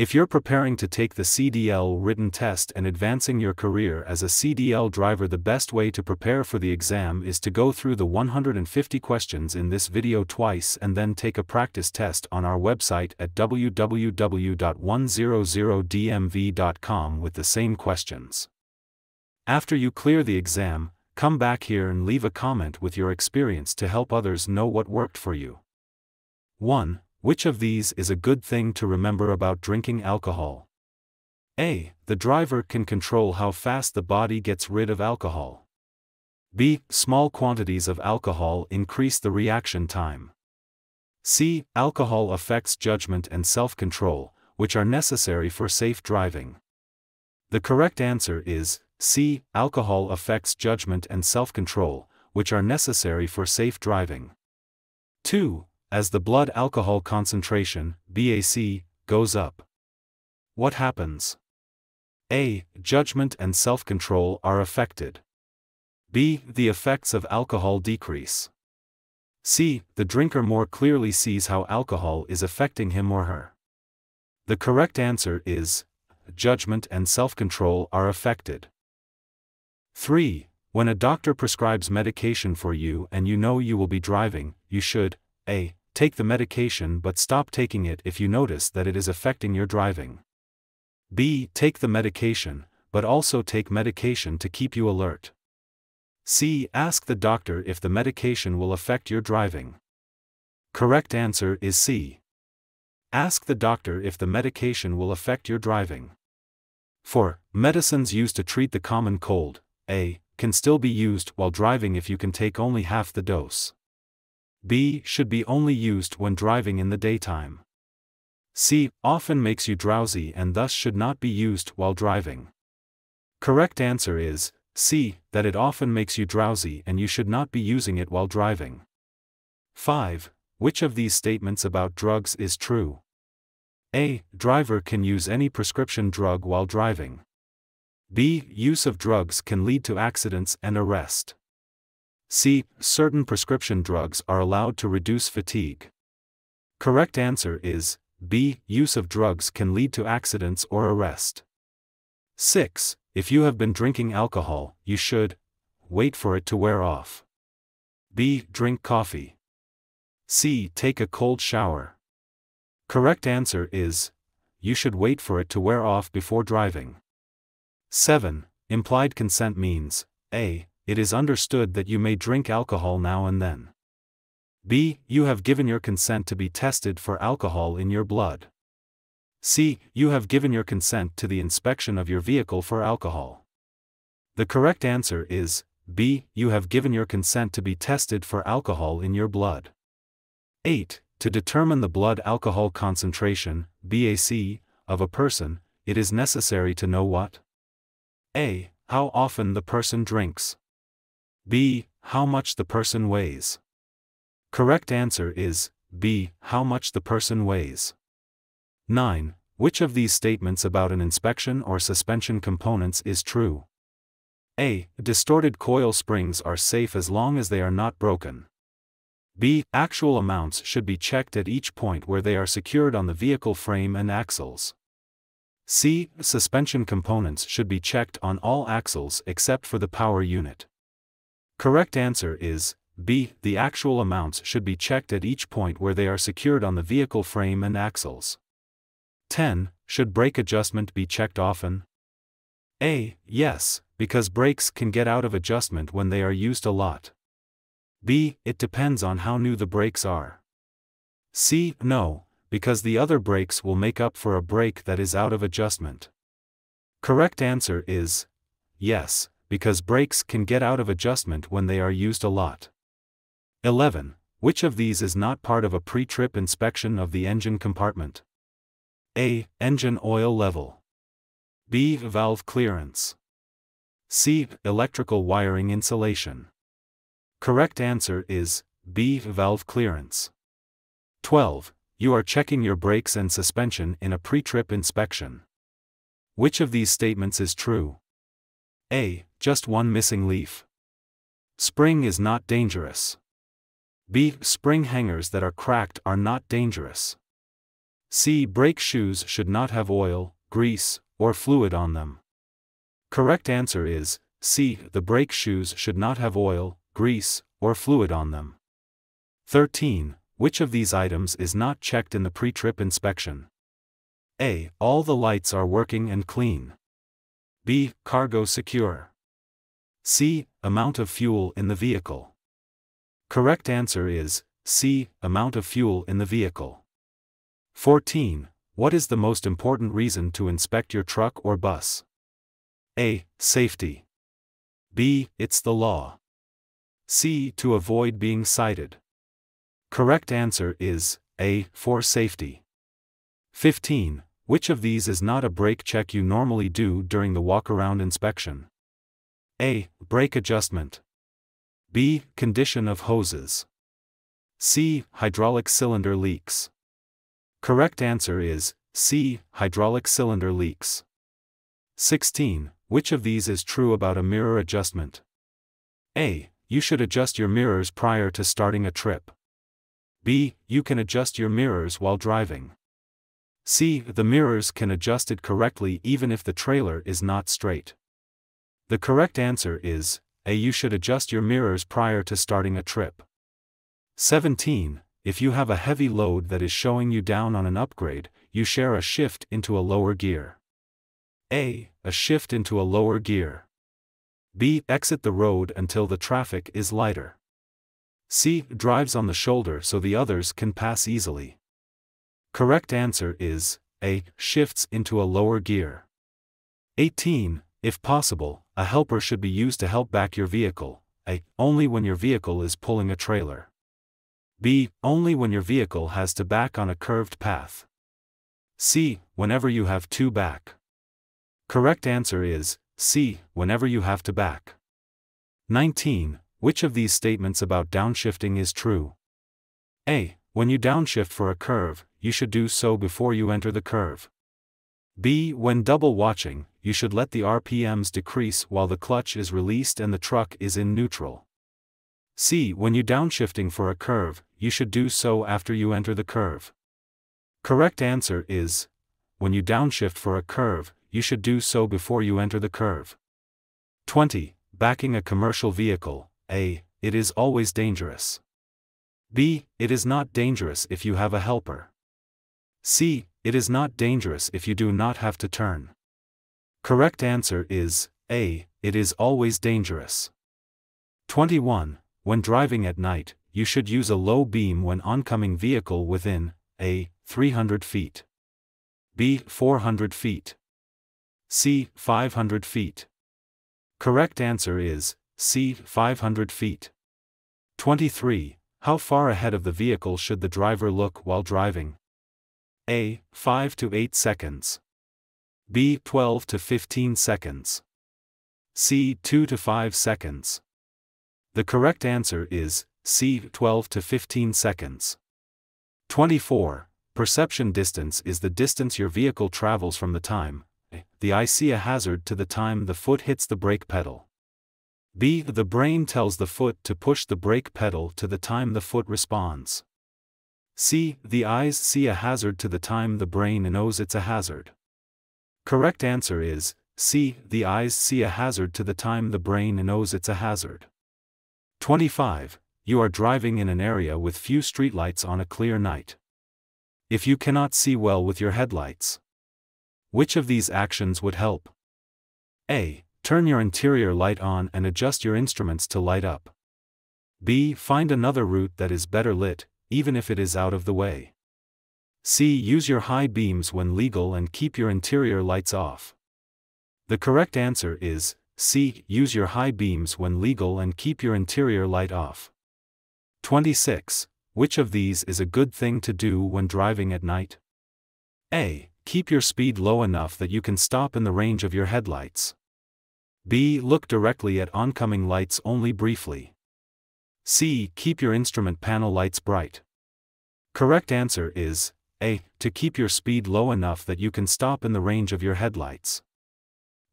If you're preparing to take the CDL written test and advancing your career as a CDL driver the best way to prepare for the exam is to go through the 150 questions in this video twice and then take a practice test on our website at www.100dmv.com with the same questions. After you clear the exam, come back here and leave a comment with your experience to help others know what worked for you. 1. Which of these is a good thing to remember about drinking alcohol? A. The driver can control how fast the body gets rid of alcohol. B. Small quantities of alcohol increase the reaction time. C. Alcohol affects judgment and self control, which are necessary for safe driving. The correct answer is C. Alcohol affects judgment and self control, which are necessary for safe driving. 2 as the blood alcohol concentration, BAC, goes up. What happens? A. Judgment and self control are affected. B. The effects of alcohol decrease. C. The drinker more clearly sees how alcohol is affecting him or her. The correct answer is judgment and self control are affected. 3. When a doctor prescribes medication for you and you know you will be driving, you should a take the medication but stop taking it if you notice that it is affecting your driving. B. Take the medication, but also take medication to keep you alert. C. Ask the doctor if the medication will affect your driving. Correct answer is C. Ask the doctor if the medication will affect your driving. 4. Medicines used to treat the common cold, A, can still be used while driving if you can take only half the dose. B. Should be only used when driving in the daytime. C. Often makes you drowsy and thus should not be used while driving. Correct answer is C. That it often makes you drowsy and you should not be using it while driving. 5. Which of these statements about drugs is true? A. Driver can use any prescription drug while driving. B. Use of drugs can lead to accidents and arrest. C. Certain prescription drugs are allowed to reduce fatigue. Correct answer is B. Use of drugs can lead to accidents or arrest. 6. If you have been drinking alcohol, you should wait for it to wear off. B. Drink coffee. C. Take a cold shower. Correct answer is you should wait for it to wear off before driving. 7. Implied consent means A it is understood that you may drink alcohol now and then. B. You have given your consent to be tested for alcohol in your blood. C. You have given your consent to the inspection of your vehicle for alcohol. The correct answer is B. You have given your consent to be tested for alcohol in your blood. 8. To determine the blood alcohol concentration, BAC, of a person, it is necessary to know what? A. How often the person drinks. B. How much the person weighs. Correct answer is B. How much the person weighs. 9. Which of these statements about an inspection or suspension components is true? A. Distorted coil springs are safe as long as they are not broken. B. Axle mounts should be checked at each point where they are secured on the vehicle frame and axles. C. Suspension components should be checked on all axles except for the power unit. Correct answer is B. The axle mounts should be checked at each point where they are secured on the vehicle frame and axles. 10. Should brake adjustment be checked often? A. Yes, because brakes can get out of adjustment when they are used a lot. B. It depends on how new the brakes are. C. No, because the other brakes will make up for a brake that is out of adjustment. Correct answer is Yes, because brakes can get out of adjustment when they are used a lot. 11. Which of these is not part of a pre-trip inspection of the engine compartment? A. Engine oil level. B. Valve clearance. C. Electrical wiring insulation. Correct answer is B. Valve clearance. 12. You are checking your brakes and suspension in a pre-trip inspection. Which of these statements is true? A. Just one missing leaf. Spring is not dangerous. B. Spring hangers that are cracked are not dangerous. C. Brake shoes should not have oil, grease, or fluid on them. Correct answer is C. The brake shoes should not have oil, grease, or fluid on them. 13. Which of these items is not checked in the pre trip inspection? A. All the lights are working and clean. B. Cargo secure. C. Amount of fuel in the vehicle. Correct answer is C. Amount of fuel in the vehicle. 14. What is the most important reason to inspect your truck or bus? A. Safety. B. It's the law. C. To avoid being cited. Correct answer is A. For safety. 15. Which of these is not a brake check you normally do during the walk-around inspection? A. Brake adjustment. B. Condition of hoses. C. Hydraulic cylinder leaks. Correct answer is C. Hydraulic cylinder leaks. 16. Which of these is true about a mirror adjustment? A. You should adjust your mirrors prior to starting a trip. B. You can adjust your mirrors while driving. C. The mirrors can adjust it correctly even if the trailer is not straight. The correct answer is A. You should adjust your mirrors prior to starting a trip. 17. If you have a heavy load that is showing you down on an upgrade, you share a shift into a lower gear. A. A shift into a lower gear. B. Exit the road until the traffic is lighter. C. Drives on the shoulder so the others can pass easily. Correct answer is A. Shifts into a lower gear. 18. If possible, a helper should be used to help back your vehicle. A. Only when your vehicle is pulling a trailer. B. Only when your vehicle has to back on a curved path. C. Whenever you have to back. Correct answer is C. Whenever you have to back. 19. Which of these statements about downshifting is true? A. When you downshift for a curve, you should do so before you enter the curve. B. When double clutching, you should let the RPMs decrease while the clutch is released and the truck is in neutral. C. When you downshifting for a curve, you should do so after you enter the curve. Correct answer is When you downshift for a curve, you should do so before you enter the curve. 20. Backing a commercial vehicle. A. It is always dangerous. B. It is not dangerous if you have a helper. C. It is not dangerous if you do not have to turn. Correct answer is A. It is always dangerous. 21. When driving at night, you should use a low beam when oncoming vehicle within A. 300 feet. B. 400 feet. C. 500 feet. Correct answer is C. 500 feet. 23. How far ahead of the vehicle should the driver look while driving? A. 5 to 8 seconds. B. 12 to 15 seconds. C. 2 to 5 seconds. The correct answer is C. 12 to 15 seconds. 24. Perception distance is the distance your vehicle travels from the time the eye see a hazard to the time the foot hits the brake pedal. B. The brain tells the foot to push the brake pedal to the time the foot responds. C. The eyes see a hazard to the time the brain knows it's a hazard. Correct answer is C. The eyes see a hazard to the time the brain knows it's a hazard. 25. You are driving in an area with few streetlights on a clear night. If you cannot see well with your headlights, which of these actions would help? A. Turn your interior light on and adjust your instruments to light up. B. Find another route that is better lit, even if it is out of the way. C. Use your high beams when legal and keep your interior lights off. The correct answer is C. Use your high beams when legal and keep your interior light off. 26. Which of these is a good thing to do when driving at night? A. Keep your speed low enough that you can stop in the range of your headlights. B. Look directly at oncoming lights only briefly. C. Keep your instrument panel lights bright. Correct answer is A. To keep your speed low enough that you can stop in the range of your headlights.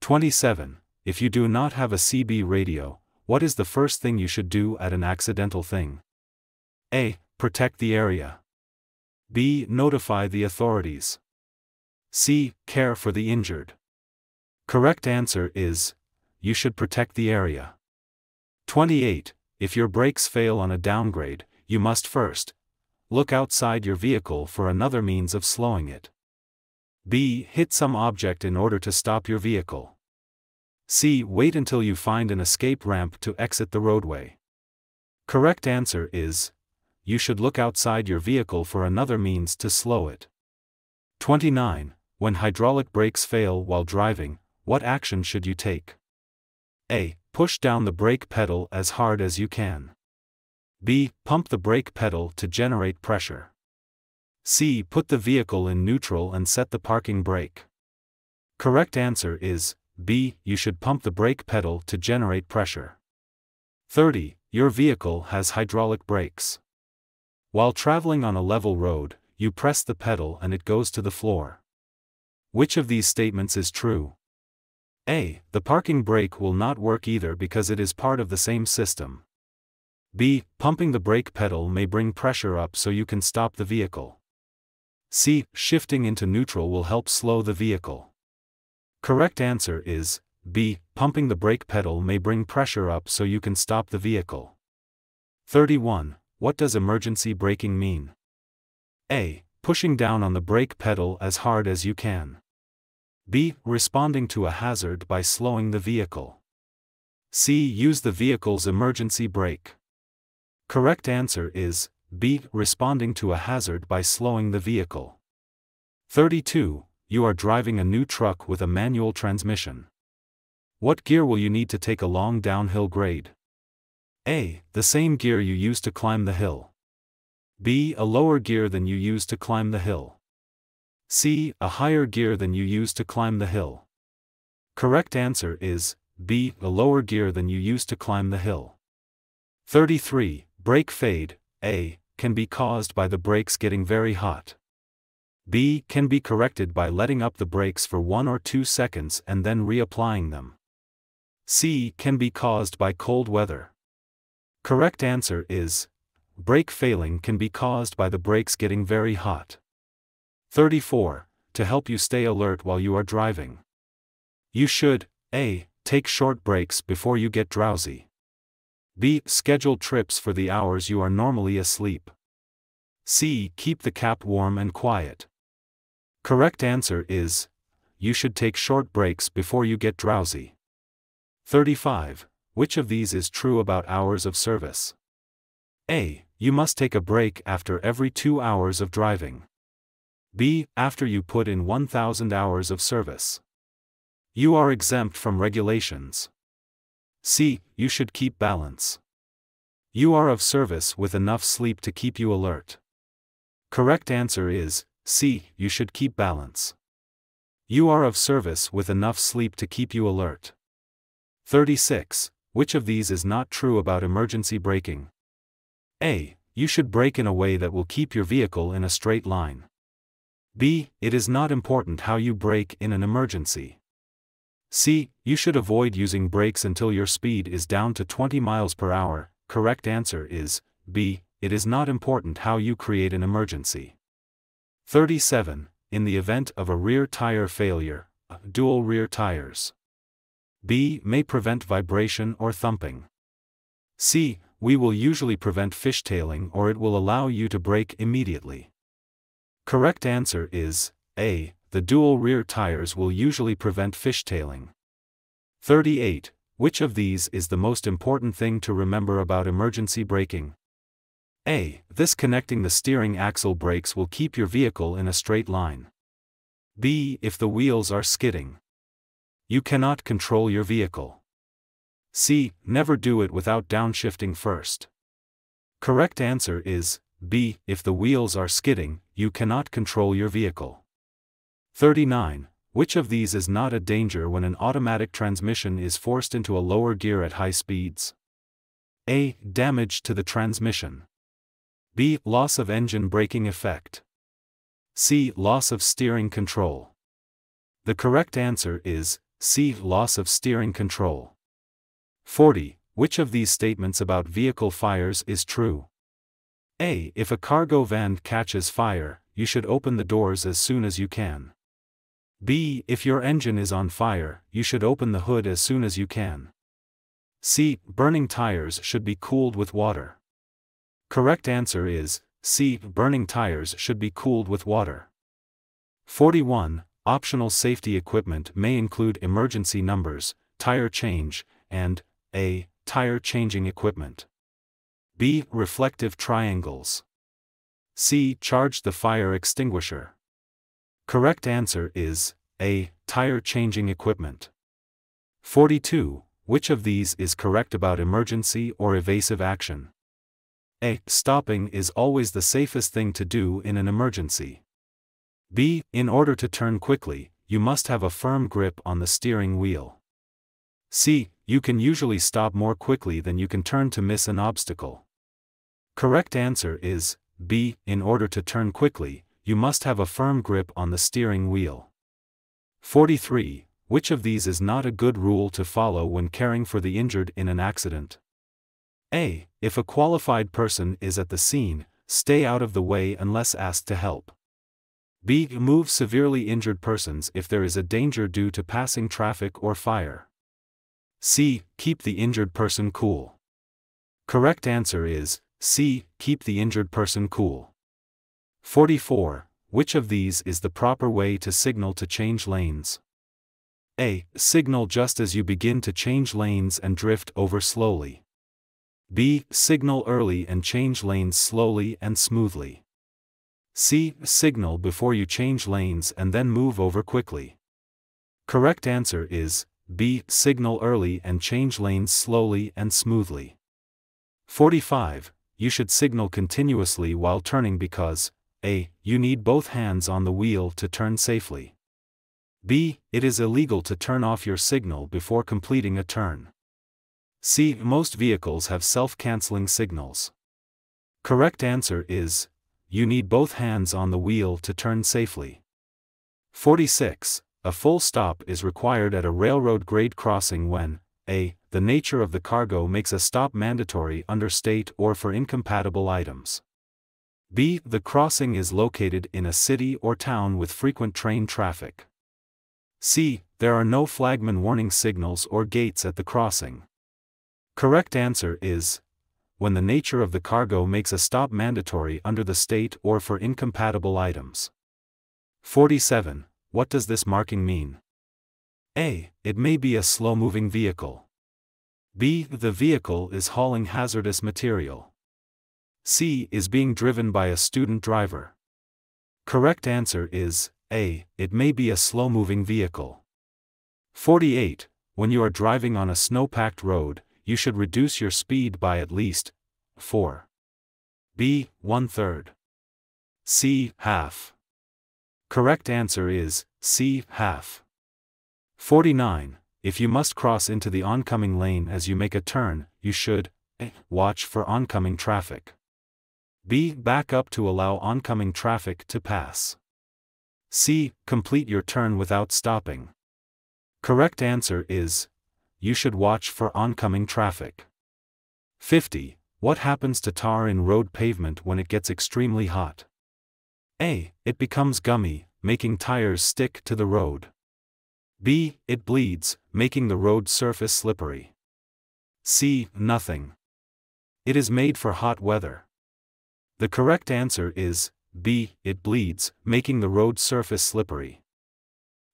27. If you do not have a CB radio, what is the first thing you should do at an accidental thing? A. Protect the area. B. Notify the authorities. C. Care for the injured. Correct answer is You should protect the area. 28. If your brakes fail on a downgrade, you must first look outside your vehicle for another means of slowing it. B. Hit some object in order to stop your vehicle. C. Wait until you find an escape ramp to exit the roadway. Correct answer is You should look outside your vehicle for another means to slow it. 29. When hydraulic brakes fail while driving, what action should you take? A. Push down the brake pedal as hard as you can. B. Pump the brake pedal to generate pressure. C. Put the vehicle in neutral and set the parking brake. Correct answer is B. You should pump the brake pedal to generate pressure. 30. Your vehicle has hydraulic brakes. While traveling on a level road, you press the pedal and it goes to the floor. Which of these statements is true? A. The parking brake will not work either because it is part of the same system. B. Pumping the brake pedal may bring pressure up so you can stop the vehicle. C. Shifting into neutral will help slow the vehicle. Correct answer is B. Pumping the brake pedal may bring pressure up so you can stop the vehicle. 31. What does emergency braking mean? A. Pushing down on the brake pedal as hard as you can. B. Responding to a hazard by slowing the vehicle. C. Use the vehicle's emergency brake. Correct answer is B. Responding to a hazard by slowing the vehicle. 32. You are driving a new truck with a manual transmission. What gear will you need to take a long downhill grade? A. The same gear you use to climb the hill. B. A lower gear than you use to climb the hill. C. A higher gear than you use to climb the hill. Correct answer is B. A lower gear than you use to climb the hill. 33. Brake fade, A, can be caused by the brakes getting very hot. B can be corrected by letting up the brakes for 1 or 2 seconds and then reapplying them. C can be caused by cold weather. Correct answer is Brake failing can be caused by the brakes getting very hot. 34. To help you stay alert while you are driving. You should A. Take short breaks before you get drowsy. B. Schedule trips for the hours you are normally asleep. C. Keep the cap warm and quiet. Correct answer is You should take short breaks before you get drowsy. 35. Which of these is true about hours of service? A. You must take a break after every two hours of driving. B. After you put in 1,000 hours of service. You are exempt from regulations. C. You should keep balance. You are of service with enough sleep to keep you alert. Correct answer is C. You should keep balance. You are of service with enough sleep to keep you alert. 36. Which of these is not true about emergency braking? A. You should brake in a way that will keep your vehicle in a straight line. B. It is not important how you brake in an emergency. C. You should avoid using brakes until your speed is down to 20 miles per hour. Correct answer is B. It is not important how you create an emergency. 37. In the event of a rear tire failure, uh, dual rear tires. B. May prevent vibration or thumping. C. We will usually prevent fishtailing or it will allow you to brake immediately. Correct answer is A the dual rear tires will usually prevent fishtailing. 38. Which of these is the most important thing to remember about emergency braking? A. This connecting the steering axle brakes will keep your vehicle in a straight line. B. If the wheels are skidding, you cannot control your vehicle. C. Never do it without downshifting first. Correct answer is B. If the wheels are skidding, you cannot control your vehicle. 39. Which of these is not a danger when an automatic transmission is forced into a lower gear at high speeds? A. Damage to the transmission. B. Loss of engine braking effect. C. Loss of steering control. The correct answer is C. Loss of steering control. 40. Which of these statements about vehicle fires is true? A. If a cargo van catches fire, you should open the doors as soon as you can. B. If your engine is on fire, you should open the hood as soon as you can. C. Burning tires should be cooled with water. Correct answer is C. Burning tires should be cooled with water. 41. Optional safety equipment may include emergency numbers, tire change, and A. Tire changing equipment. B. Reflective triangles. C. Charge the fire extinguisher. Correct answer is A. Tire changing equipment. 42. Which of these is correct about emergency or evasive action? A. Stopping is always the safest thing to do in an emergency. B. In order to turn quickly, you must have a firm grip on the steering wheel. C. You can usually stop more quickly than you can turn to miss an obstacle. Correct answer is B. In order to turn quickly, you must have a firm grip on the steering wheel. 43. Which of these is not a good rule to follow when caring for the injured in an accident? A. If a qualified person is at the scene, stay out of the way unless asked to help. B. Move severely injured persons if there is a danger due to passing traffic or fire. C. Keep the injured person cool. Correct answer is C. Keep the injured person cool. 44. Which of these is the proper way to signal to change lanes? A. Signal just as you begin to change lanes and drift over slowly. B. Signal early and change lanes slowly and smoothly. C. Signal before you change lanes and then move over quickly. Correct answer is B. Signal early and change lanes slowly and smoothly. 45. You should signal continuously while turning because A. You need both hands on the wheel to turn safely. B. It is illegal to turn off your signal before completing a turn. C. Most vehicles have self-canceling signals. Correct answer is, you need both hands on the wheel to turn safely. 46. A full stop is required at a railroad grade crossing when, a. The nature of the cargo makes a stop mandatory under state or for incompatible items. B. The crossing is located in a city or town with frequent train traffic. C. There are no flagman warning signals or gates at the crossing. Correct answer is when the nature of the cargo makes a stop mandatory under the state or for incompatible items. 47. What does this marking mean? A. It may be a slow moving vehicle. B. The vehicle is hauling hazardous material. C. Is being driven by a student driver. Correct answer is a. It may be a slow moving vehicle. 48. When you are driving on a snow packed road, you should reduce your speed by at least 4. B. One third. C. Half. Correct answer is C. Half. 49. If you must cross into the oncoming lane as you make a turn, you should a. Watch for oncoming traffic. B. Back up to allow oncoming traffic to pass. C. Complete your turn without stopping. Correct answer is You should watch for oncoming traffic. 50. What happens to tar in road pavement when it gets extremely hot? A. It becomes gummy, making tires stick to the road. B. It bleeds, making the road surface slippery. C. Nothing. It is made for hot weather. The correct answer is B. It bleeds, making the road surface slippery.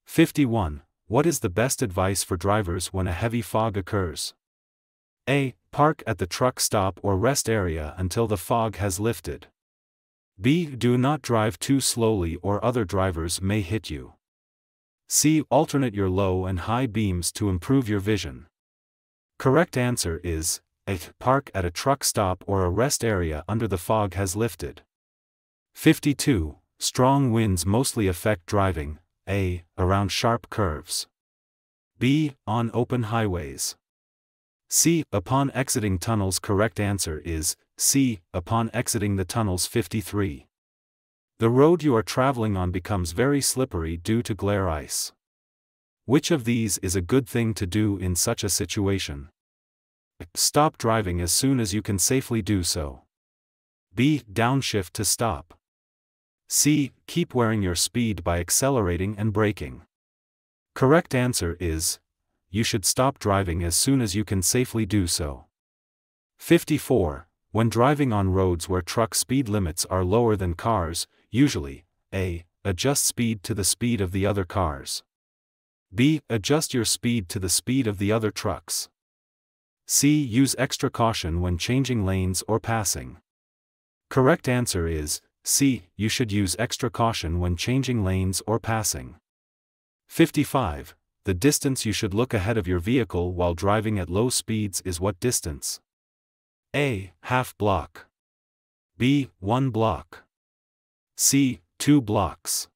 51. What is the best advice for drivers when a heavy fog occurs? A. Park at the truck stop or rest area until the fog has lifted. B. Do not drive too slowly or other drivers may hit you. C. Alternate your low and high beams to improve your vision. Correct answer is A. Park at a truck stop or a rest area under the fog has lifted. 52. Strong winds mostly affect driving, A. Around sharp curves. B. On open highways. C. Upon exiting tunnels. Correct answer is C. Upon exiting the tunnels. 53. The road you are traveling on becomes very slippery due to glare ice. Which of these is a good thing to do in such a situation? Stop driving as soon as you can safely do so. B. Downshift to stop. C. Keep wearing your speed by accelerating and braking. Correct answer is you should stop driving as soon as you can safely do so. 54. When driving on roads where truck speed limits are lower than cars, usually, A. Adjust speed to the speed of the other cars. B. Adjust your speed to the speed of the other trucks. C. Use extra caution when changing lanes or passing. Correct answer is C. You should use extra caution when changing lanes or passing. 55 the distance you should look ahead of your vehicle while driving at low speeds is what distance? A. Half block. B. 1 block. C. 2 blocks.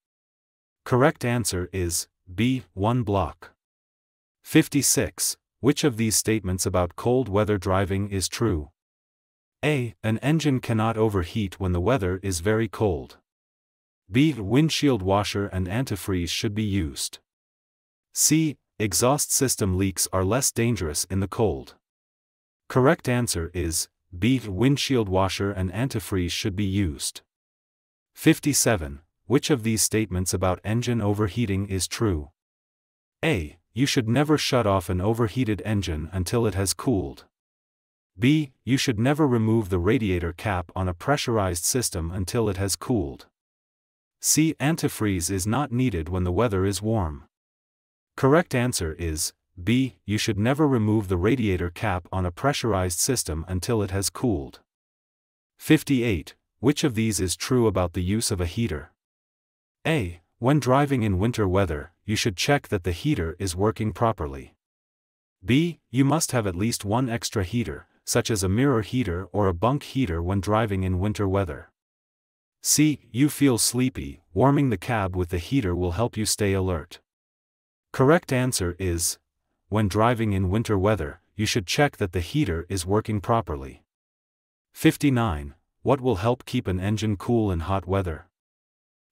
Correct answer is B. 1 block. 56. Which of these statements about cold weather driving is true? A. An engine cannot overheat when the weather is very cold. B. Windshield washer and antifreeze should be used. C. Exhaust system leaks are less dangerous in the cold. Correct answer is B. Windshield washer and antifreeze should be used. 57. Which of these statements about engine overheating is true? A. You should never shut off an overheated engine until it has cooled. B. You should never remove the radiator cap on a pressurized system until it has cooled. C. Antifreeze is not needed when the weather is warm. Correct answer is B. You should never remove the radiator cap on a pressurized system until it has cooled. 58. Which of these is true about the use of a heater? A. When driving in winter weather, you should check that the heater is working properly. B. You must have at least one extra heater, such as a mirror heater or a bunk heater when driving in winter weather. C. You feel sleepy, warming the cab with the heater will help you stay alert. Correct answer is When driving in winter weather, you should check that the heater is working properly. 59. What will help keep an engine cool in hot weather?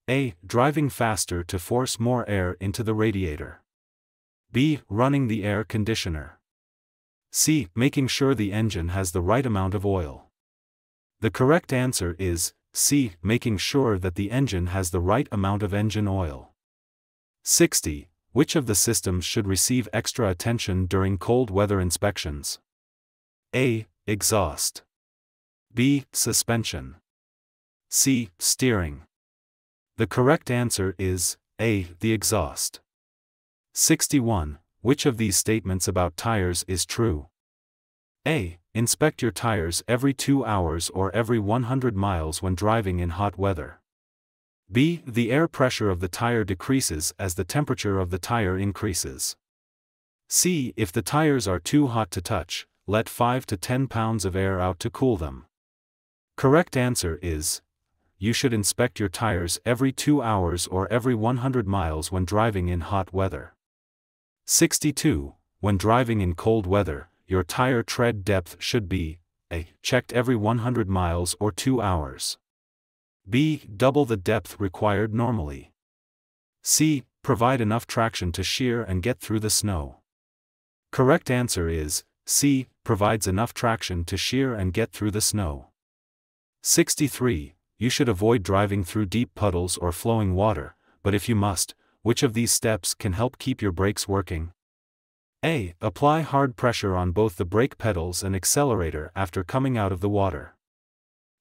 A. Driving faster to force more air into the radiator. B. Running the air conditioner. C. Making sure the engine has the right amount of oil. The correct answer is C. Making sure that the engine has the right amount of engine oil. 60. Which of the systems should receive extra attention during cold weather inspections? A. Exhaust. B. Suspension. C. Steering. The correct answer is A. The exhaust. 61. Which of these statements about tires is true? A. Inspect your tires every 2 hours or every 100 miles when driving in hot weather. B. The air pressure of the tire decreases as the temperature of the tire increases. C. If the tires are too hot to touch, let 5 to 10 pounds of air out to cool them. Correct answer is You should inspect your tires every 2 hours or every 100 miles when driving in hot weather. 62. When driving in cold weather, your tire tread depth should be A. Checked every 100 miles or 2 hours. B. Double the depth required normally. C. Provide enough traction to shear and get through the snow. Correct answer is C. Provides enough traction to shear and get through the snow. 63. You should avoid driving through deep puddles or flowing water, but if you must, which of these steps can help keep your brakes working? A. Apply hard pressure on both the brake pedals and accelerator after coming out of the water.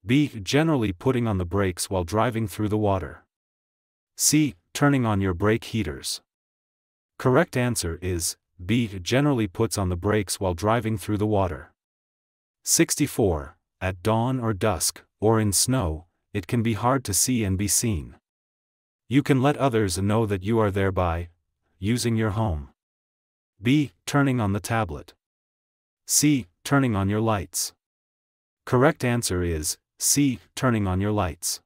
B. Generally putting on the brakes while driving through the water. C. Turning on your brake heaters. Correct answer is B. Generally puts on the brakes while driving through the water. 64. At dawn or dusk, or in snow, it can be hard to see and be seen. You can let others know that you are there by using your home. B. Turning on the tablet. C. Turning on your lights. Correct answer is C. Turning on your lights.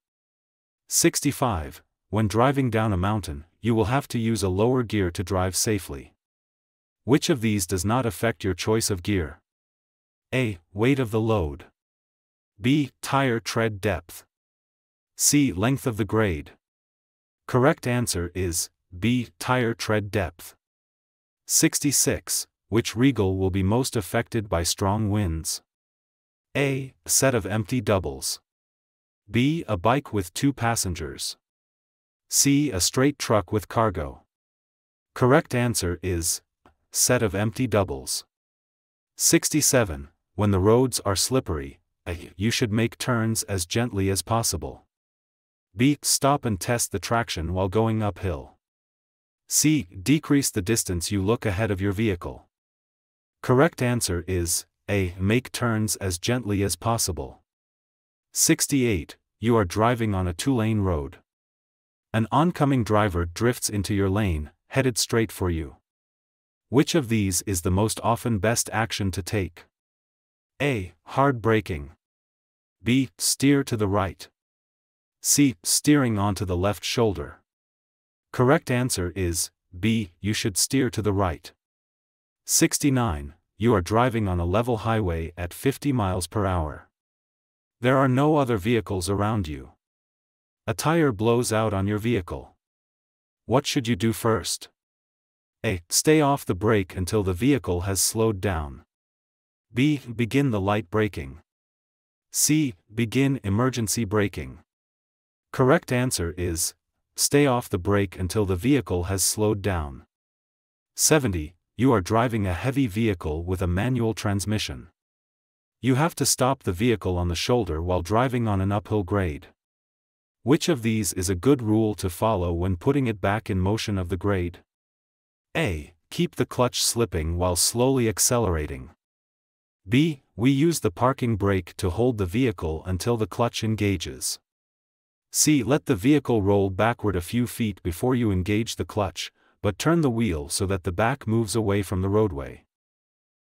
65. When driving down a mountain, you will have to use a lower gear to drive safely. Which of these does not affect your choice of gear? A. Weight of the load. B. Tire tread depth. C. Length of the grade. Correct answer is B. Tire tread depth. 66. Which regal will be most affected by strong winds? A. Set of empty doubles. B. A bike with two passengers. C. A straight truck with cargo. Correct answer is set of empty doubles. 67. When the roads are slippery, eh, You should make turns as gently as possible. B. Stop and test the traction while going uphill. C. Decrease the distance you look ahead of your vehicle. Correct answer is A. Make turns as gently as possible. 68. You are driving on a two lane road. An oncoming driver drifts into your lane, headed straight for you. Which of these is the most often best action to take? A. Hard braking. B. Steer to the right. C. Steering onto the left shoulder. Correct answer is B. You should steer to the right. 69. You are driving on a level highway at 50 miles per hour. There are no other vehicles around you. A tire blows out on your vehicle. What should you do first? A. Stay off the brake until the vehicle has slowed down. B. Begin the light braking. C. Begin emergency braking. Correct answer is Stay off the brake until the vehicle has slowed down. 70. You are driving a heavy vehicle with a manual transmission. You have to stop the vehicle on the shoulder while driving on an uphill grade. Which of these is a good rule to follow when putting it back in motion of the grade? A. Keep the clutch slipping while slowly accelerating. B. We use the parking brake to hold the vehicle until the clutch engages. C. Let the vehicle roll backward a few feet before you engage the clutch, but turn the wheel so that the back moves away from the roadway.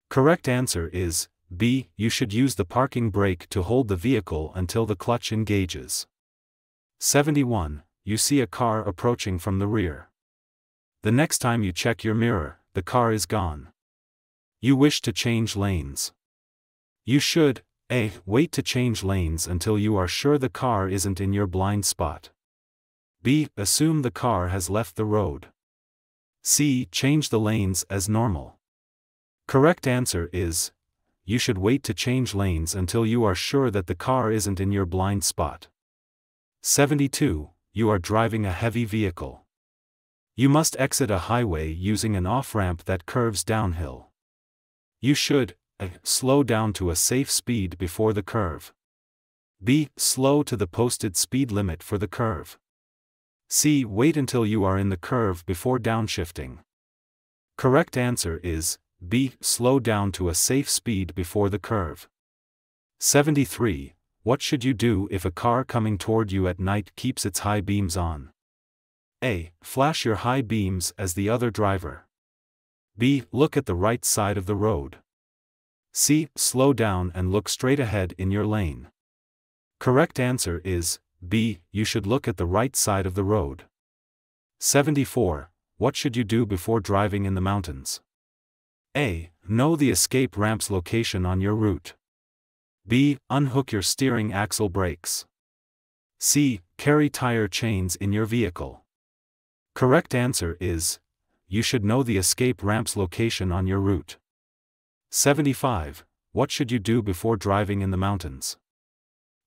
Correct answer is B. You should use the parking brake to hold the vehicle until the clutch engages. 71. You see a car approaching from the rear. The next time you check your mirror, the car is gone. You wish to change lanes. You should, a. Wait to change lanes until you are sure the car isn't in your blind spot. B. Assume the car has left the road. C. Change the lanes as normal. Correct answer is You should wait to change lanes until you are sure that the car isn't in your blind spot. 72. You are driving a heavy vehicle. You must exit a highway using an off ramp that curves downhill. You should, Slow down to a safe speed before the curve. B. Slow to the posted speed limit for the curve. C. Wait until you are in the curve before downshifting. Correct answer is B. Slow down to a safe speed before the curve. 73. What should you do if a car coming toward you at night keeps its high beams on? A. Flash your high beams as the other driver. B. Look at the right side of the road. C. Slow down and look straight ahead in your lane. Correct answer is B. You should look at the right side of the road. 74. What should you do before driving in the mountains? A. Know the escape ramp's location on your route. B. Unhook your steering axle brakes. C. Carry tire chains in your vehicle. Correct answer is You should know the escape ramp's location on your route. 75. What should you do before driving in the mountains?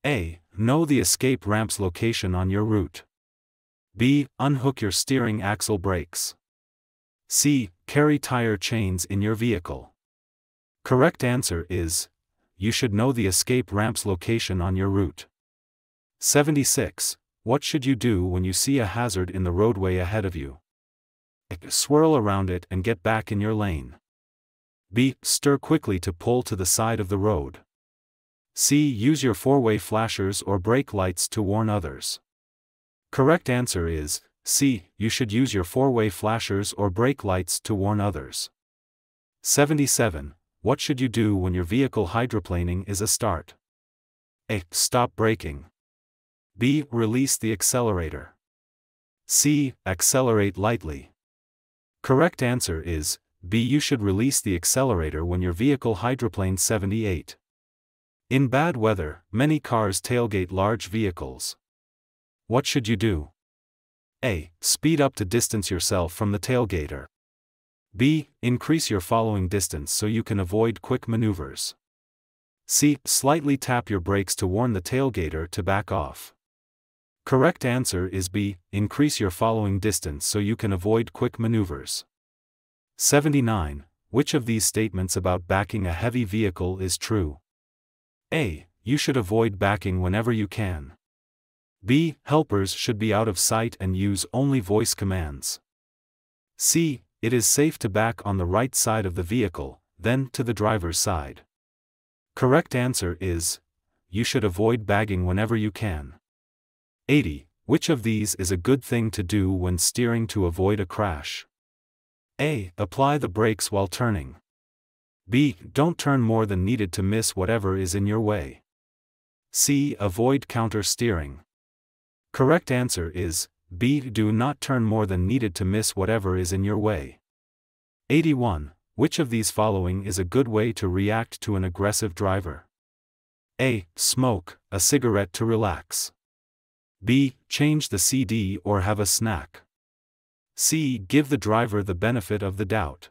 A. Know the escape ramp's location on your route. B. Unhook your steering axle brakes. C. Carry tire chains in your vehicle. Correct answer is You should know the escape ramp's location on your route. 76. What should you do when you see a hazard in the roadway ahead of you? Swirl around it and get back in your lane. B. Stir quickly to pull to the side of the road. C. Use your four-way flashers or brake lights to warn others. Correct answer is C. You should use your four-way flashers or brake lights to warn others. 77. What should you do when your vehicle hydroplaning is a start? A. Stop braking. B. Release the accelerator. C. Accelerate lightly. Correct answer is B. You should release the accelerator when your vehicle hydroplanes 78. In bad weather, many cars tailgate large vehicles. What should you do? A. Speed up to distance yourself from the tailgater. B. Increase your following distance so you can avoid quick maneuvers. C. Slightly tap your brakes to warn the tailgater to back off. Correct answer is B. Increase your following distance so you can avoid quick maneuvers. 79. Which of these statements about backing a heavy vehicle is true? A. You should avoid backing whenever you can. B. Helpers should be out of sight and use only voice commands. C. It is safe to back on the right side of the vehicle, then to the driver's side. Correct answer is You should avoid bagging whenever you can. 80. Which of these is a good thing to do when steering to avoid a crash? A. Apply the brakes while turning. B. Don't turn more than needed to miss whatever is in your way. C. Avoid counter steering. Correct answer is B. Do not turn more than needed to miss whatever is in your way. 81. Which of these following is a good way to react to an aggressive driver? A. Smoke, a cigarette to relax. B. Change the CD or have a snack. C. Give the driver the benefit of the doubt.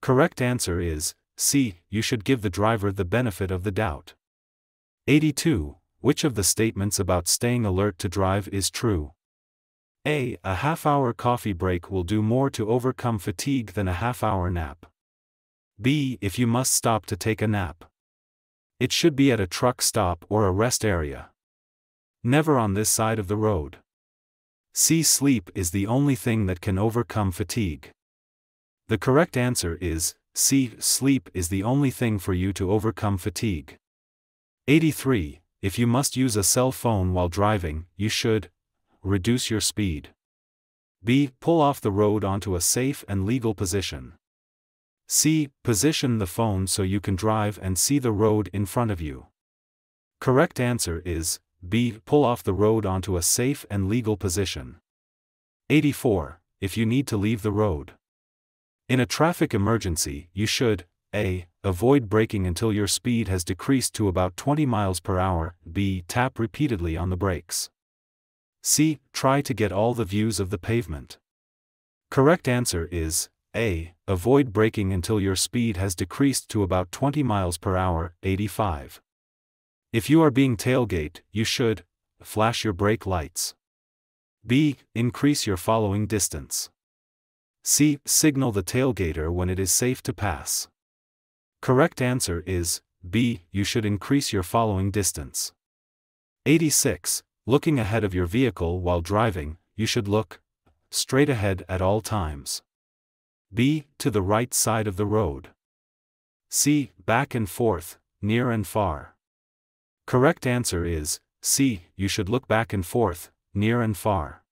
Correct answer is C. You should give the driver the benefit of the doubt. 82. Which of the statements about staying alert to drive is true? A. A half hour coffee break will do more to overcome fatigue than a half hour nap. B. If you must stop to take a nap, it should be at a truck stop or a rest area. Never on this side of the road. C. Sleep is the only thing that can overcome fatigue. The correct answer is C. Sleep is the only thing for you to overcome fatigue. 83. If you must use a cell phone while driving, you should reduce your speed. B. Pull off the road onto a safe and legal position. C. Position the phone so you can drive and see the road in front of you. Correct answer is B. Pull off the road onto a safe and legal position. 84. If you need to leave the road. In a traffic emergency, you should A. Avoid braking until your speed has decreased to about 20 miles per hour, B. Tap repeatedly on the brakes. C. Try to get all the views of the pavement. Correct answer is A. Avoid braking until your speed has decreased to about 20 miles per hour, 85. If you are being tailgate, you should flash your brake lights. B. Increase your following distance. C. Signal the tailgater when it is safe to pass. Correct answer is B. You should increase your following distance. 86. Looking ahead of your vehicle while driving, you should look straight ahead at all times. B. To the right side of the road. C. Back and forth, near and far. Correct answer is C. You should look back and forth, near and far.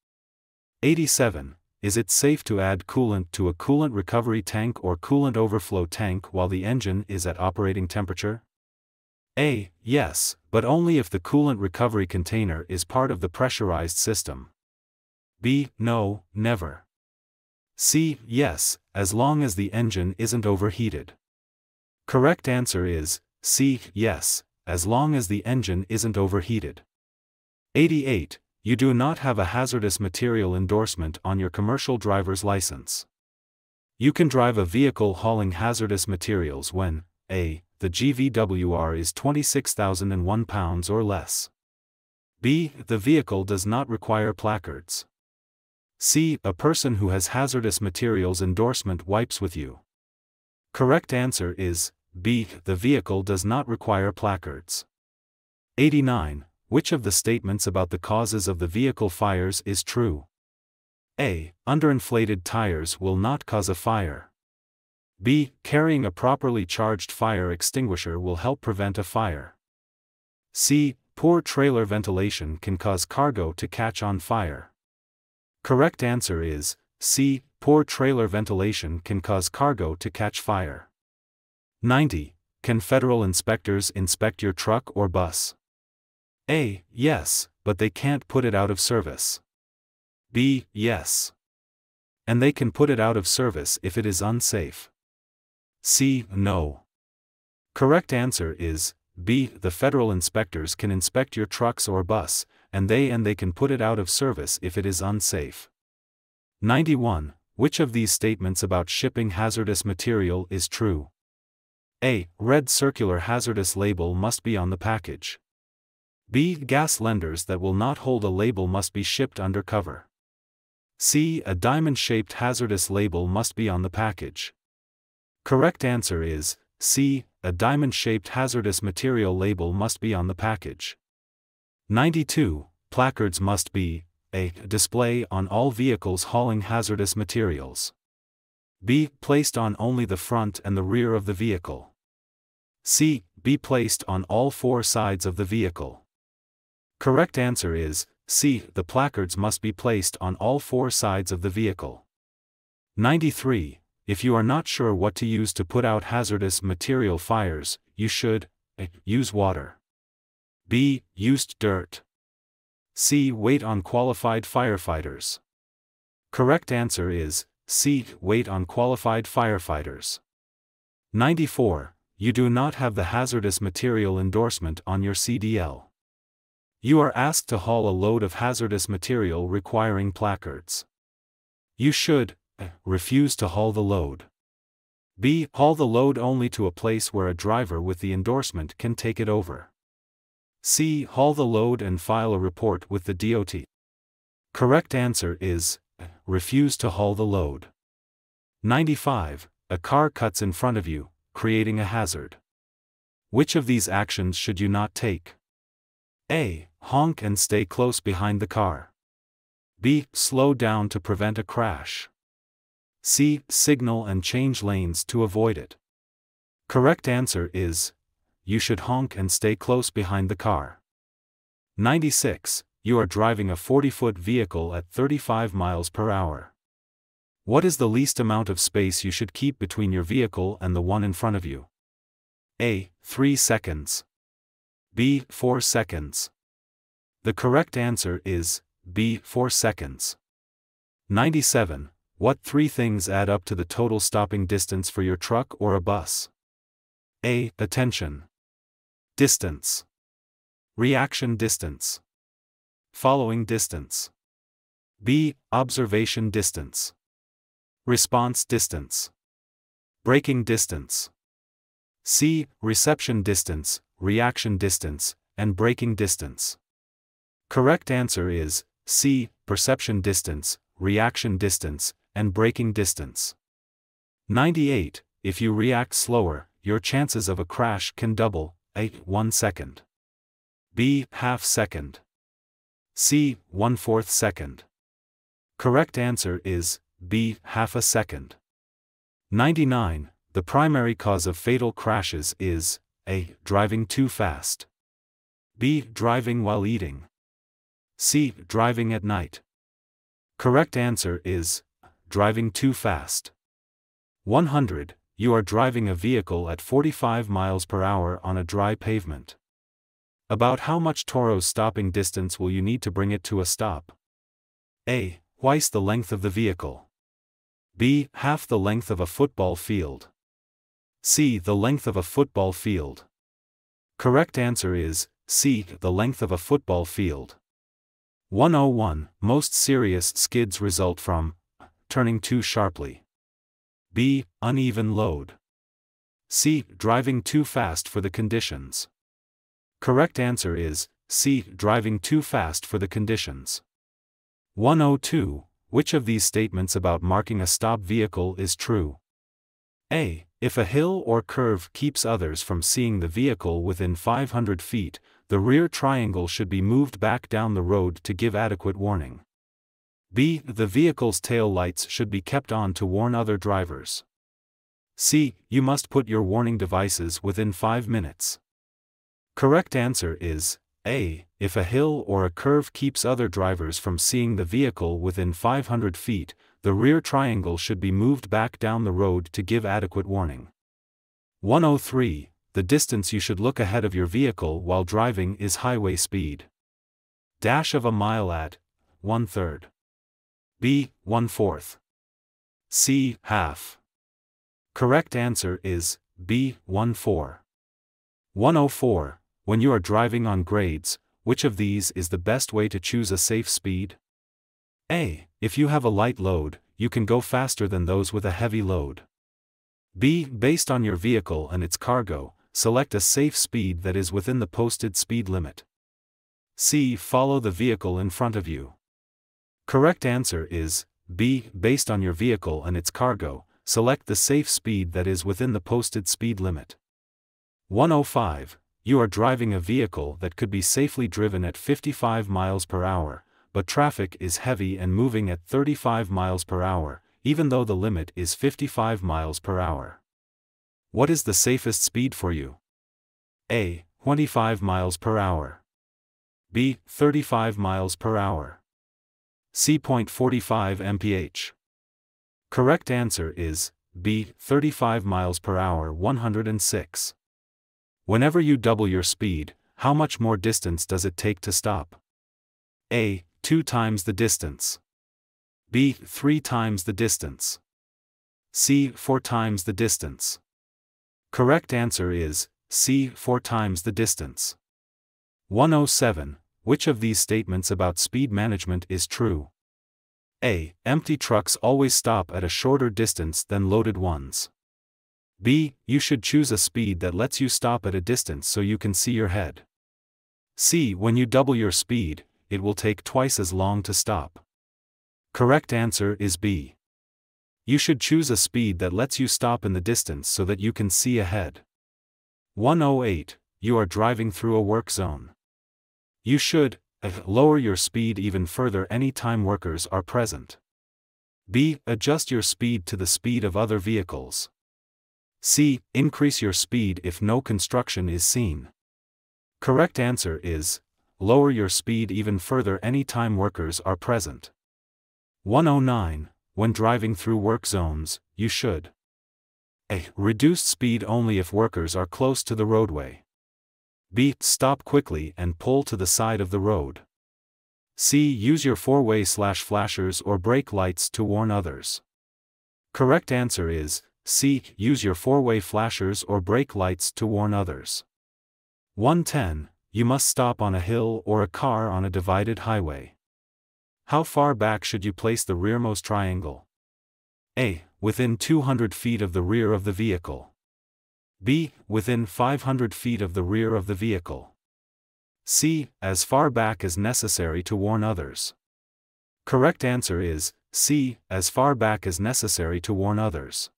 87. Is it safe to add coolant to a coolant recovery tank or coolant overflow tank while the engine is at operating temperature? A. Yes, but only if the coolant recovery container is part of the pressurized system. B. No, never. C. Yes, as long as the engine isn't overheated. Correct answer is C. Yes, as long as the engine isn't overheated. 88. You do not have a hazardous material endorsement on your commercial driver's license. You can drive a vehicle hauling hazardous materials when a. The GVWR is 26,001 pounds or less. b. The vehicle does not require placards. c. A person who has hazardous materials endorsement wipes with you. Correct answer is B. The vehicle does not require placards. 89. Which of the statements about the causes of the vehicle fires is true? A. Underinflated tires will not cause a fire. B. Carrying a properly charged fire extinguisher will help prevent a fire. C. Poor trailer ventilation can cause cargo to catch on fire. Correct answer is C. Poor trailer ventilation can cause cargo to catch fire. 90. Can federal inspectors inspect your truck or bus? A. Yes, but they can't put it out of service. B. Yes. And they can put it out of service if it is unsafe. C. No. Correct answer is B. The federal inspectors can inspect your trucks or bus, and they and they can put it out of service if it is unsafe. 91. Which of these statements about shipping hazardous material is true? A. Red circular hazardous label must be on the package. B. Gas lenders that will not hold a label must be shipped under cover. C. A diamond-shaped hazardous label must be on the package. Correct answer is C. A diamond-shaped hazardous material label must be on the package. 92. Placards must be a. Display on all vehicles hauling hazardous materials. B. Placed on only the front and the rear of the vehicle. C. Be placed on all four sides of the vehicle. Correct answer is C. The placards must be placed on all four sides of the vehicle. 93. If you are not sure what to use to put out hazardous material fires, you should a. Use water. B. Used dirt. C. Wait on qualified firefighters. Correct answer is C. Wait on qualified firefighters. 94. You do not have the hazardous material endorsement on your CDL. You are asked to haul a load of hazardous material requiring placards. You should a, refuse to haul the load. B. Haul the load only to a place where a driver with the endorsement can take it over. C. Haul the load and file a report with the DOT. Correct answer is a, refuse to haul the load. 95. A car cuts in front of you, creating a hazard. Which of these actions should you not take? A. Honk and stay close behind the car. B. Slow down to prevent a crash. C. Signal and change lanes to avoid it. Correct answer is You should honk and stay close behind the car. 96. You are driving a 40 foot vehicle at 35 miles per hour. What is the least amount of space you should keep between your vehicle and the one in front of you? A. 3 seconds. B. 4 seconds. The correct answer is B. 4 seconds. 97. What three things add up to the total stopping distance for your truck or a bus? A. Attention. Distance. Reaction distance. Following distance. B. Observation distance. Response distance. Braking distance. C. Perception distance, reaction distance, and braking distance. Correct answer is C. Perception distance, reaction distance, and braking distance. 98. If you react slower, your chances of a crash can double, a 1 second. B. Half second. C. 1 fourth second. Correct answer is B. Half a second. 99. The primary cause of fatal crashes is A. Driving too fast. B. Driving while eating. C. Driving at night. Correct answer is driving too fast. 100. You are driving a vehicle at 45 miles per hour on a dry pavement. About how much Toro's stopping distance will you need to bring it to a stop? A. Twice the length of the vehicle. B. Half the length of a football field. C. The length of a football field. Correct answer is C. The length of a football field. 101. Most serious skids result from turning too sharply. B. Uneven load. C. Driving too fast for the conditions. Correct answer is C. Driving too fast for the conditions. 102. Which of these statements about marking a stop vehicle is true? A. If a hill or curve keeps others from seeing the vehicle within 500 feet, the rear triangle should be moved back down the road to give adequate warning. B. The vehicle's tail lights should be kept on to warn other drivers. C. You must put your warning devices within 5 minutes. Correct answer is A. If a hill or a curve keeps other drivers from seeing the vehicle within 500 feet, the rear triangle should be moved back down the road to give adequate warning. 103 the distance you should look ahead of your vehicle while driving is highway speed. Dash of a mile at 1 third. B. 1 fourth. C. Half. Correct answer is B. 1 4. 104. When you are driving on grades, which of these is the best way to choose a safe speed? A. If you have a light load, you can go faster than those with a heavy load. B. Based on your vehicle and its cargo, select a safe speed that is within the posted speed limit. C. Follow the vehicle in front of you. Correct answer is B. Based on your vehicle and its cargo, select the safe speed that is within the posted speed limit. 105. You are driving a vehicle that could be safely driven at 55 miles per hour, but traffic is heavy and moving at 35 miles per hour, even though the limit is 55 miles per hour. What is the safest speed for you? A. 25 miles per hour. B. 35 miles per hour. C. 45 mph. Correct answer is B. 35 miles per hour 106. Whenever you double your speed, how much more distance does it take to stop? A. 2 times the distance. B. 3 times the distance. C. 4 times the distance. Correct answer is C. 4 times the distance. 107. Which of these statements about speed management is true? A. Empty trucks always stop at a shorter distance than loaded ones. B. You should choose a speed that lets you stop at a distance so you can see your head. C. When you double your speed, it will take twice as long to stop. Correct answer is B. You should choose a speed that lets you stop in the distance so that you can see ahead. 108. You are driving through a work zone. You should a. Lower your speed even further any time workers are present. B. Adjust your speed to the speed of other vehicles. C. Increase your speed if no construction is seen. Correct answer is Lower your speed even further any time workers are present. 109. When driving through work zones, you should a. Reduce speed only if workers are close to the roadway. B. Stop quickly and pull to the side of the road. C. Use your four-way slash flashers or brake lights to warn others. Correct answer is C. Use your four-way flashers or brake lights to warn others. 110. You must stop on a hill or a car on a divided highway. How far back should you place the rearmost triangle? A. Within 200 feet of the rear of the vehicle. B. Within 500 feet of the rear of the vehicle. C. As far back as necessary to warn others. Correct answer is C. As far back as necessary to warn others.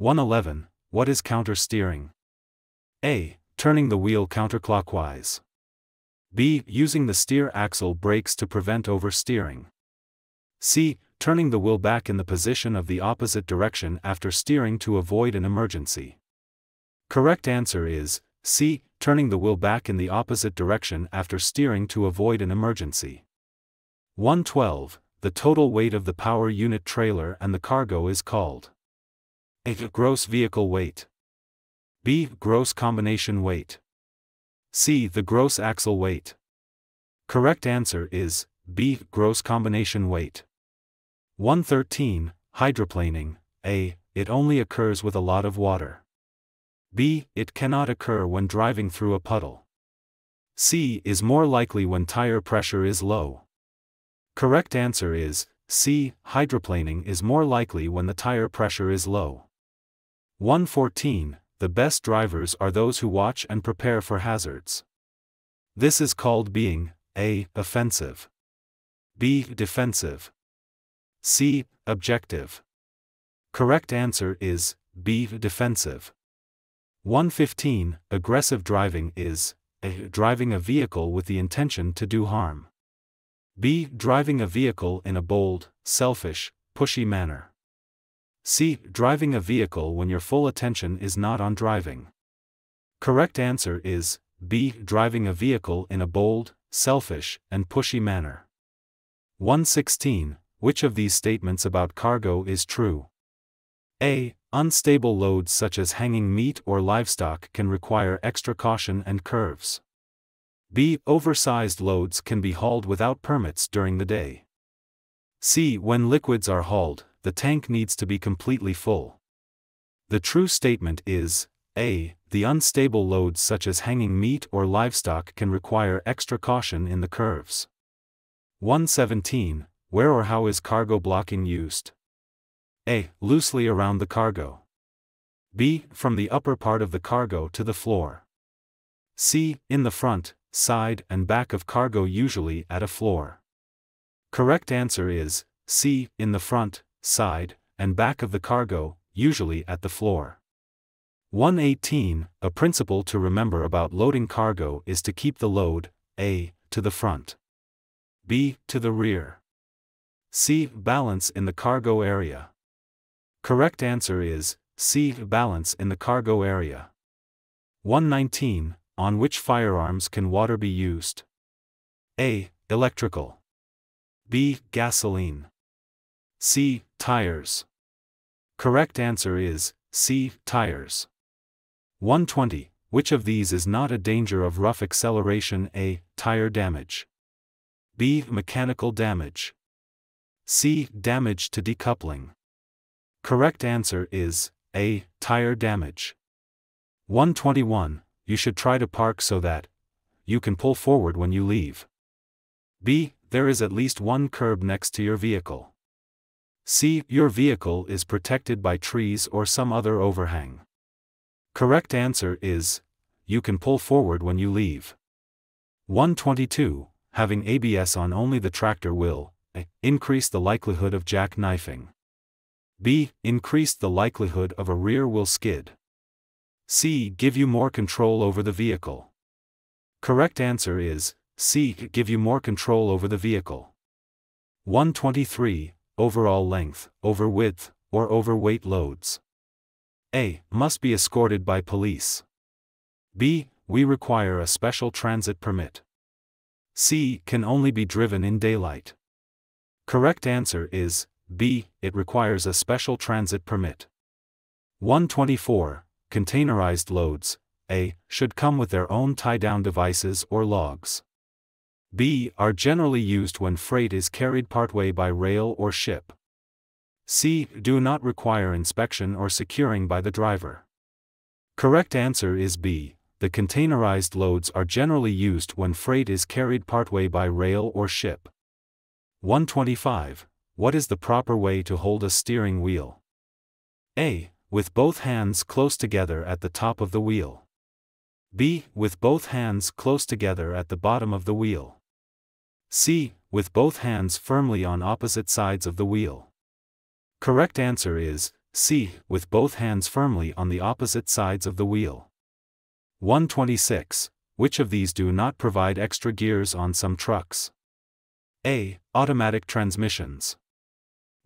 111. What is counter steering? A. Turning the wheel counterclockwise. B. Using the steer axle brakes to prevent oversteering. C. Turning the wheel back in the position of the opposite direction after steering to avoid an emergency. Correct answer is C. Turning the wheel back in the opposite direction after steering to avoid an emergency. 112. The total weight of the power unit trailer and the cargo is called A. Gross vehicle weight. B. Gross combination weight. C. The gross axle weight. Correct answer is B. Gross combination weight. 113. Hydroplaning. A. It only occurs with a lot of water. B. It cannot occur when driving through a puddle. C. Is more likely when tire pressure is low. Correct answer is C. Hydroplaning is more likely when the tire pressure is low. 114 the best drivers are those who watch and prepare for hazards. This is called being A. Offensive. B. Defensive. C. Objective. Correct answer is B. Defensive. 115. Aggressive driving is A. Driving a vehicle with the intention to do harm. B. Driving a vehicle in a bold, selfish, pushy manner. C. Driving a vehicle when your full attention is not on driving. Correct answer is B. Driving a vehicle in a bold, selfish, and pushy manner. 116. Which of these statements about cargo is true? A. Unstable loads such as hanging meat or livestock can require extra caution and curves. B. Oversized loads can be hauled without permits during the day. C. When liquids are hauled, the tank needs to be completely full. The true statement is A. The unstable loads such as hanging meat or livestock can require extra caution in the curves. 117. Where or how is cargo blocking used? A. Loosely around the cargo. B. From the upper part of the cargo to the floor. C. In the front, side and back of cargo usually at a floor. Correct answer is C. In the front, side, and back of the cargo, usually at the floor. 118. A principle to remember about loading cargo is to keep the load, A, to the front, B, to the rear, C, balance in the cargo area. Correct answer is C, balance in the cargo area. 119. On which firearms can water be used? A. Electrical. B. Gasoline. C. Tires. Correct answer is C. Tires. 120. Which of these is not a danger of rough acceleration A. Tire damage. B. Mechanical damage. C. Damage to decoupling. Correct answer is A. Tire damage. 121. You should try to park so that you can pull forward when you leave. B. There is at least one curb next to your vehicle. C. Your vehicle is protected by trees or some other overhang. Correct answer is You can pull forward when you leave. 122. Having ABS on only the tractor will a. Increase the likelihood of jackknifing. B. Increase the likelihood of a rear wheel skid. C. Give you more control over the vehicle. Correct answer is C. Give you more control over the vehicle. 123 overall length, over width, or overweight loads. A. Must be escorted by police. B. We require a special transit permit. C. Can only be driven in daylight. Correct answer is B. It requires a special transit permit. 124. Containerized loads, A. Should come with their own tie down devices or logs. B. Are generally used when freight is carried partway by rail or ship. C. Do not require inspection or securing by the driver. Correct answer is B. The containerized loads are generally used when freight is carried partway by rail or ship. 125. What is the proper way to hold a steering wheel? A. With both hands close together at the top of the wheel. B. With both hands close together at the bottom of the wheel. C. With both hands firmly on opposite sides of the wheel. Correct answer is C. With both hands firmly on the opposite sides of the wheel. 126. Which of these do not provide extra gears on some trucks? A. Automatic transmissions.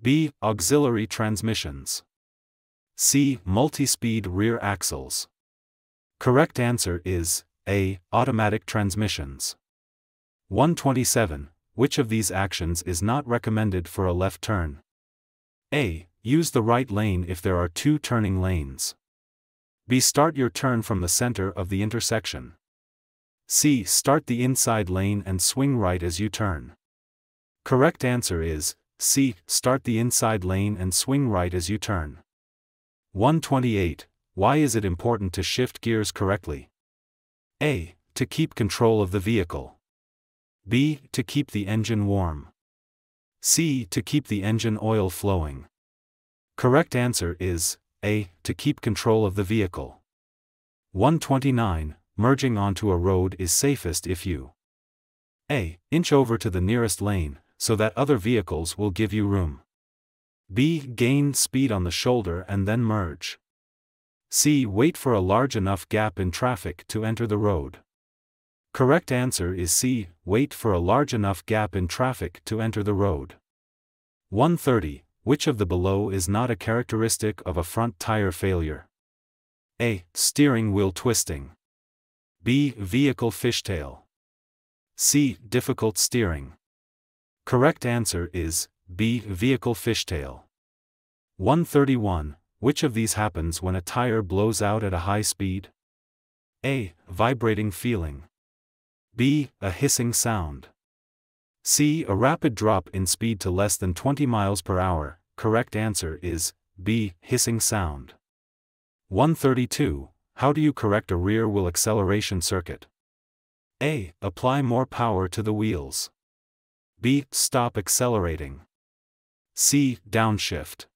B. Auxiliary transmissions. C. Multi-speed rear axles. Correct answer is A. Automatic transmissions. 127. Which of these actions is not recommended for a left turn? A. Use the right lane if there are two turning lanes. B. Start your turn from the center of the intersection. C. Start the inside lane and swing right as you turn. Correct answer is C. Start the inside lane and swing right as you turn. 128. Why is it important to shift gears correctly? A. To keep control of the vehicle. B. To keep the engine warm. C. To keep the engine oil flowing. Correct answer is A. To keep control of the vehicle. 129. Merging onto a road is safest if you A. Inch over to the nearest lane, so that other vehicles will give you room. B. Gain speed on the shoulder and then merge. C. Wait for a large enough gap in traffic to enter the road. Correct answer is C. Wait for a large enough gap in traffic to enter the road. 130. Which of the below is not a characteristic of a front tire failure? A. Steering wheel twisting. B. Vehicle fishtail. C. Difficult steering. Correct answer is B. Vehicle fishtail. 131. Which of these happens when a tire blows out at a high speed? A. Vibrating feeling. B. A hissing sound. C. A rapid drop in speed to less than 20 miles per hour. Correct answer is B. Hissing sound. 132. How do you correct a rear wheel acceleration circuit? A. Apply more power to the wheels. B. Stop accelerating. C. Downshift.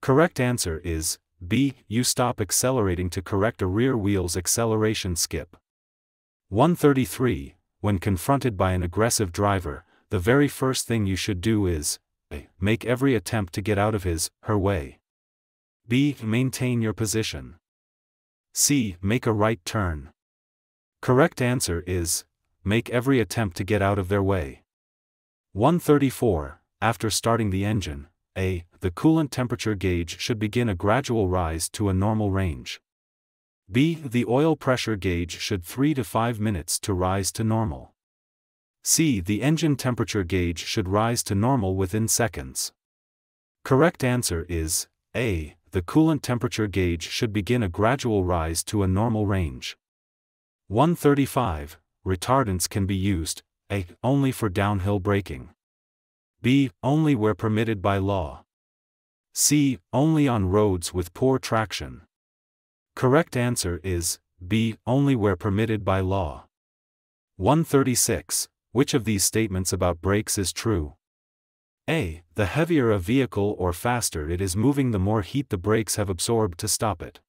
Correct answer is B. You stop accelerating to correct a rear wheel's acceleration skid. 133. When confronted by an aggressive driver, the very first thing you should do is A. Make every attempt to get out of his, her way. B. Maintain your position. C. Make a right turn. Correct answer is Make every attempt to get out of their way. 134. After starting the engine, A. The coolant temperature gauge should begin a gradual rise to a normal range. B. The oil pressure gauge should 3 to 5 minutes to rise to normal. C. The engine temperature gauge should rise to normal within seconds. Correct answer is A. The coolant temperature gauge should begin a gradual rise to a normal range. 135. Retarders can be used A. Only for downhill braking. B. Only where permitted by law. C. Only on roads with poor traction. Correct answer is B. Only where permitted by law. 136. Which of these statements about brakes is true? A. The heavier a vehicle or faster it is moving, the more heat the brakes have absorbed to stop it.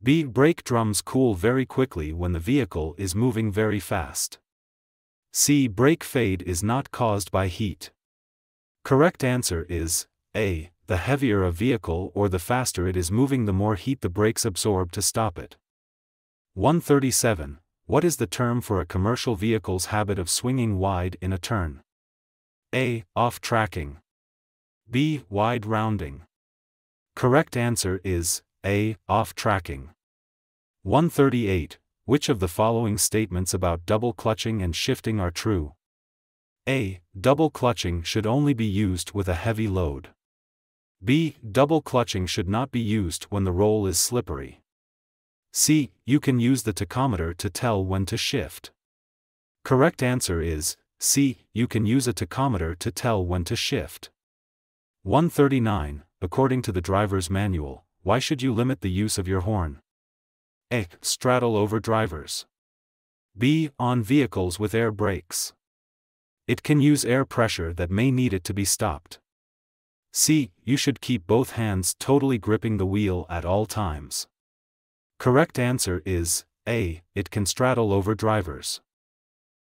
B. Brake drums cool very quickly when the vehicle is moving very fast. C. Brake fade is not caused by heat. Correct answer is A. The heavier a vehicle or the faster it is moving, the more heat the brakes absorb to stop it. 137. What is the term for a commercial vehicle's habit of swinging wide in a turn? A. Off tracking. B. Wide rounding. Correct answer is A. Off tracking. 138. Which of the following statements about double clutching and shifting are true? A. Double clutching should only be used with a heavy load. B. Double clutching should not be used when the roll is slippery. C. You can use the tachometer to tell when to shift. Correct answer is C. You can use a tachometer to tell when to shift. 139. According to the driver's manual, why should you limit the use of your horn? A. Straddle over drivers. B. On vehicles with air brakes. It can use air pressure that may need it to be stopped. C. You should keep both hands totally gripping the wheel at all times. Correct answer is A. It can straddle over drivers.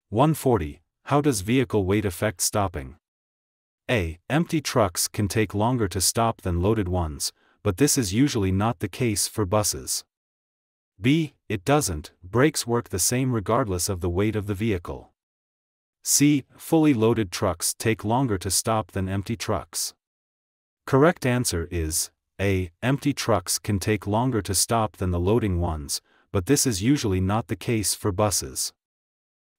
140. How does vehicle weight affect stopping? A. Empty trucks can take longer to stop than loaded ones, but this is usually not the case for buses. B. It doesn't, brakes work the same regardless of the weight of the vehicle. C. Fully loaded trucks take longer to stop than empty trucks. Correct answer is a. Empty trucks can take longer to stop than the loading ones, but this is usually not the case for buses.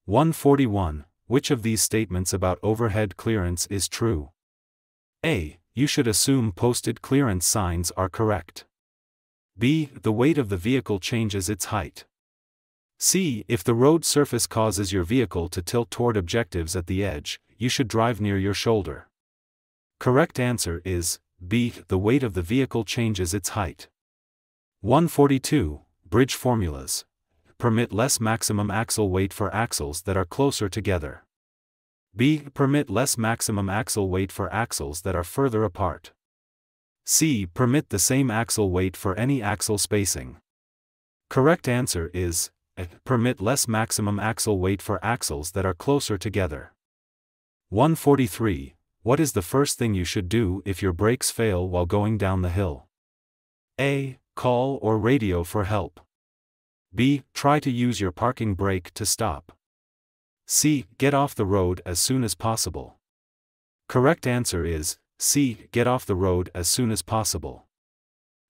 141. Which of these statements about overhead clearance is true? A. You should assume posted clearance signs are correct. B. The weight of the vehicle changes its height. C. If the road surface causes your vehicle to tilt toward objectives at the edge, you should drive near your shoulder. Correct answer is B. The weight of the vehicle changes its height. 142. Bridge formulas. Permit less maximum axle weight for axles that are closer together. B. Permit less maximum axle weight for axles that are further apart. C. Permit the same axle weight for any axle spacing. Correct answer is A. Permit less maximum axle weight for axles that are closer together. 143. What is the first thing you should do if your brakes fail while going down the hill? A. Call or radio for help. B. Try to use your parking brake to stop. C. Get off the road as soon as possible. Correct answer is C. Get off the road as soon as possible.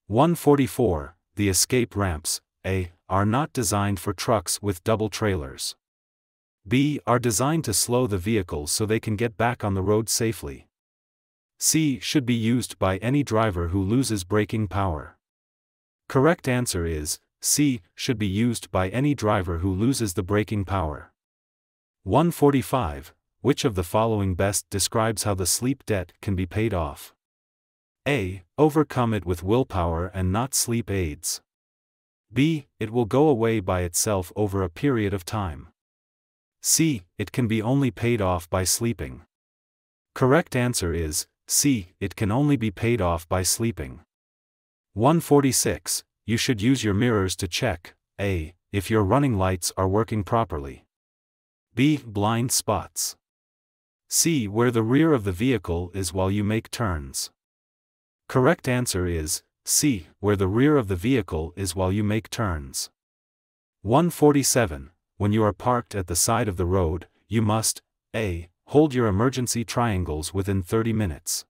144. The escape ramps, A. Are not designed for trucks with double trailers. B. Are designed to slow the vehicle so they can get back on the road safely. C. Should be used by any driver who loses braking power. Correct answer is C. Should be used by any driver who loses the braking power. 145. Which of the following best describes how the sleep debt can be paid off? A. Overcome it with willpower and not sleep aids. B. It will go away by itself over a period of time. C. It can be only paid off by sleeping. Correct answer is C. It can only be paid off by sleeping. 146. You should use your mirrors to check A. If your running lights are working properly. B. Blind spots. C. Where the rear of the vehicle is while you make turns. Correct answer is C. Where the rear of the vehicle is while you make turns. 147. When you are parked at the side of the road, you must A. Hold your emergency triangles within 30 minutes.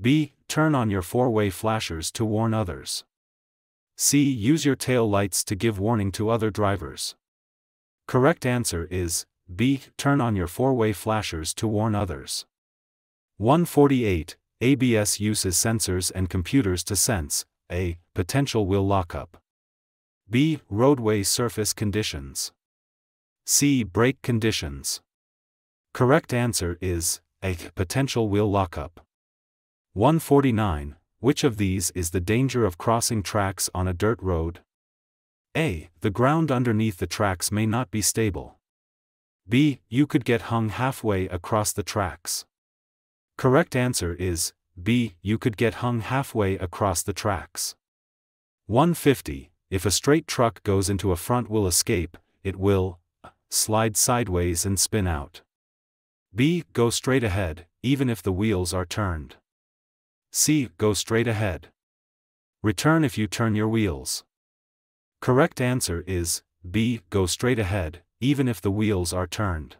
B. Turn on your four-way flashers to warn others. C. Use your tail lights to give warning to other drivers. Correct answer is B. Turn on your four-way flashers to warn others. 148. ABS uses sensors and computers to sense A. Potential wheel lockup. B. Roadway surface conditions. C. Brake conditions. Correct answer is A. Potential wheel lockup. 149. Which of these is the danger of crossing tracks on a dirt road? A. The ground underneath the tracks may not be stable. B. You could get hung halfway across the tracks. Correct answer is B. You could get hung halfway across the tracks. 150. If a straight truck goes into a front wheel escape, it will slide sideways and spin out. B. Go straight ahead, even if the wheels are turned. C. Go straight ahead. Return if you turn your wheels. Correct answer is B. Go straight ahead, even if the wheels are turned.